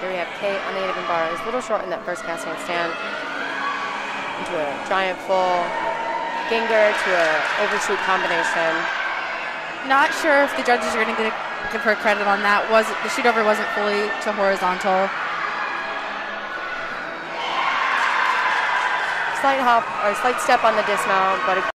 Here we have Kate on the uneven bars. a little short in that first cast handstand. Into a giant full Gienger to a overshoot combination. Not sure if the judges are going to give her credit on that. Was the shoot over wasn't fully to horizontal. Slight hop or slight step on the dismount, but.